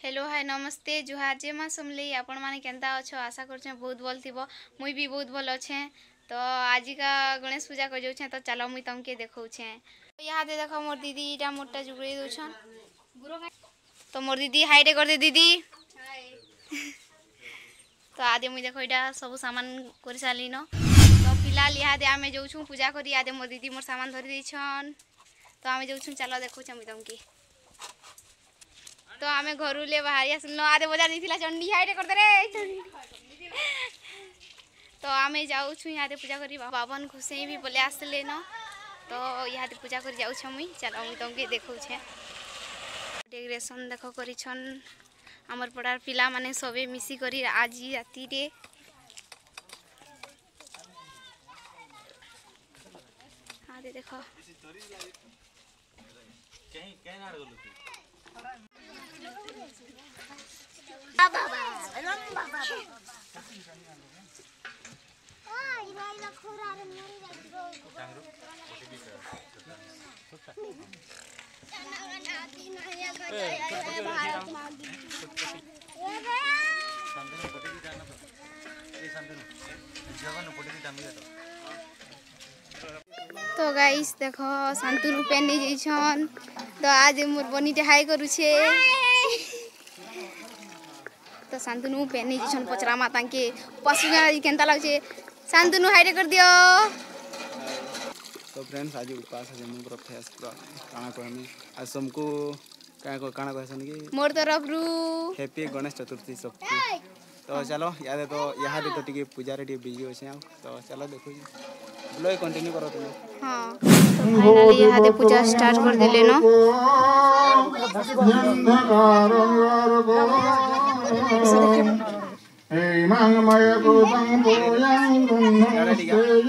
Hello hi नमस्ते जुहार जे माँ समले आपण मैंने केन्ता अच्छ आशा कर बहुत भल थी मुई भी बहुत भल अच्छे तो आज का गणेश पूजा कर जाऊँ तो चलो मुई तुमके देखौछे यहाँ दे देख मोर दीदी इटा मोरटा जुगड़ी दौछन तो मोर दीदी हाई रे कर दे दीदी तो आदे मुई देखो इटा सब सामान कर सारी न तो फ़िलहाल इहादे आम जाऊँ पूजा करी आदे मोर दीदी मोर सामान धरी देछन तो आम जाऊँ चलो देखौछे मुई तुमके तो आम घर ले बाहरी आसलु आदे बजार जाइला चंडी हाइटे करदे रे तो आम जाऊँ यहाँ पूजा करी बाबन घुसई भी बोले आसले न तो यहाँ पूजा कर जाऊँ मुई चलो मुई तुमके देखौछे डेकोरेशन देख कर आमर पड़ार पिला माने सबे मिसी करी आज राति रे हाँ दे देखो तो गाइस देखो शांतनु पेन नहीं जाइछन तो आज मोर बनीटे हाई करूछे तो शांतनु पेन नहीं जाइछन पचरा माता के पशु केनता लागछे शांतनु हाइरे कर दियो तो फ्रेंड्स आज उपास है मुझे पूरा फेस पूरा काଣା कहमी आज सबको क्या कह काଣା कहसन कि मोर तरफ़ रु हैप्पी गणेश चतुर्थी सबको तो चलो याद तो यहाँ तो टिके पूजा रे टिके बिज़ी अच्छे तो चलो देखो ब्लॉग कंटिन्यू करो तुम हाँ तो फाइनली यहाँ दे पूजा स्टार्ट कर दिले न हेमाङ्गमय भूतं भूयं गुणस्तेज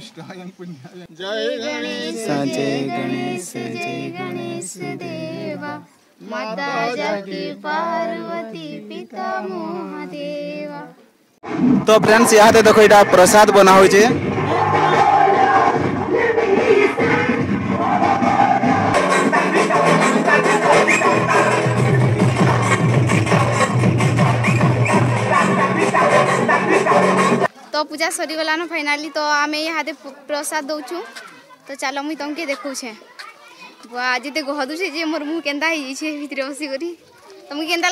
जय गणेश जय गणेश जय गणेश देवा माता जाकी पार्वती पिता महादेवा तो फ्रेंड्स यहाँ देखो यहाँ प्रसाद बना हो पूजा सरीगला न फाइनाली तो आम यहाँ प्रसाद दौछु तो चलो मुई तुमके देखौछे आज तो गहदुछे जे मोर मुँह केन्ता हो जाइछे भितरे तुमके केन्ता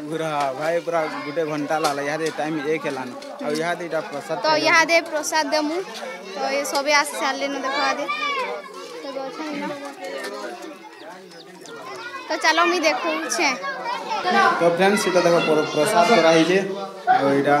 पूरा भाई पूरा गुटे घंटा लागला यहाँ टाइम एक हेलान और यहाँ ते इटा प्रसाद तो यहाँ दे प्रसाद देमु तो ये सबे आसी सारे न देखो आदे तो न तो चलो मुई देखौछे तो फ्रेंड्स इटा देखो प्रसाद करा ही छे और इटा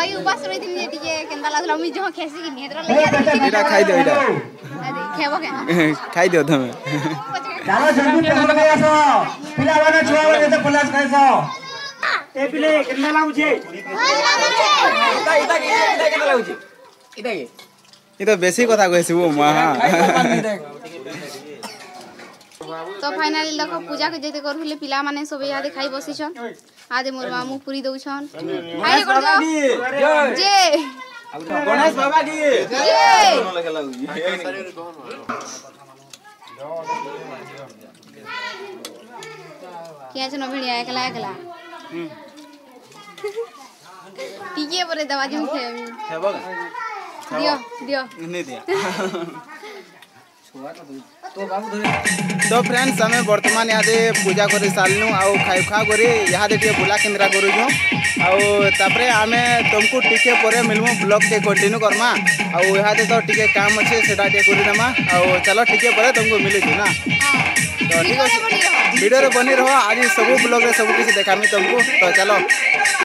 ଭାଇ ଉପାସ ରହିଥିଲି ଯେ ଟିକେ କେନ୍ତା ଲାଗୁଥିଲା ମୁଇଁ ଜହ ଖେସିକି ନିହେତର ଲାଗି ଏଇଟା ଖାଇ ଦିଅ ଏଇଟା ଖାଇବ କେନ ଖାଇ ଦିଅ ତମେ ଚାଲ ଜଲ୍ଦି ପହଲ ଖାଇ ଆସ ପିଲାମାନେ ଛୁଆମାନେ ଏତେ ପଲାସ ଖାଇସ ଏ ପିଲେ କେନ୍ତା ଲାଗୁଛି ଇଟା ଇଟା କେନ୍ତା ଲାଗୁଛି ଇଟା କି ଇଟା ବେଶୀ କଥା କହିସି ବୋ ମା তো ফাইনালি দেখ পূজা কে যেতে করুলে পিলা মানে সবে ইহাদে খাই বসিছন আদে মোর মামু পুরি দউছন আই কর জে গণেশ বাবা কি জে কিয়া জন ভিড়িয়া একলা একলা টিকে পরে দবা দিউ খেবি খেবো দিও দিও নে দিও तो फ्रेंड्स आम बर्तमान यहाँ पूजा कर सारू आउ खाई खुआ कर यहाँ टे बुला केन्द्रा करूँ आउे आम तुमको टिके पर मिलमु ब्लॉग के कंटिन्यू करमा आउ तो टिके काम अच्छे से करदेमा आउ चलो टिके पर तुमको मिलूँ ना तो ठीक। अच्छे वीडियो बनी रहो आज सब ब्लॉग रे सब किसी देखामी तुमको तो चलो